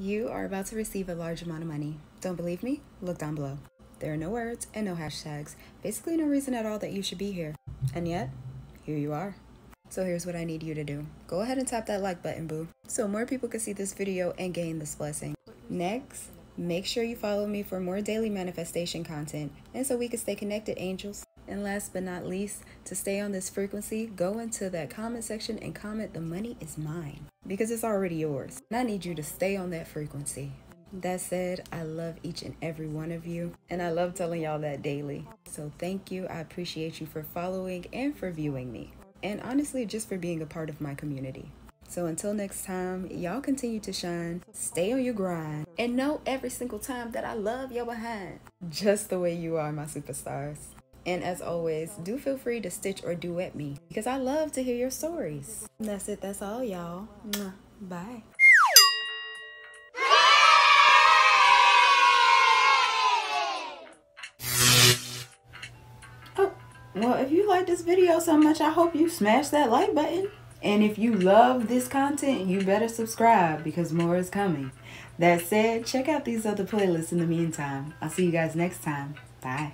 You are about to receive a large amount of money. Don't believe me? Look down below. There are no words and no hashtags. Basically, no reason at all that you should be here. And yet, here you are. So here's what I need you to do. Go ahead and tap that like button, boo, so more people can see this video and gain this blessing. Next, make sure you follow me for more daily manifestation content and so we can stay connected, angels. And last but not least, to stay on this frequency, go into that comment section and comment the money is mine because it's already yours. And I need you to stay on that frequency. That said, I love each and every one of you, and I love telling y'all that daily. So thank you. I appreciate you for following and for viewing me, and honestly, just for being a part of my community. So until next time, y'all continue to shine, stay on your grind, and know every single time that I love your behind, just the way you are, my superstars. And as always, do feel free to stitch or duet me because I love to hear your stories. That's it. That's all, y'all. Bye. Oh, well, if you like this video so much, I hope you smash that like button. And if you love this content, you better subscribe because more is coming. That said, check out these other playlists in the meantime. I'll see you guys next time. Bye.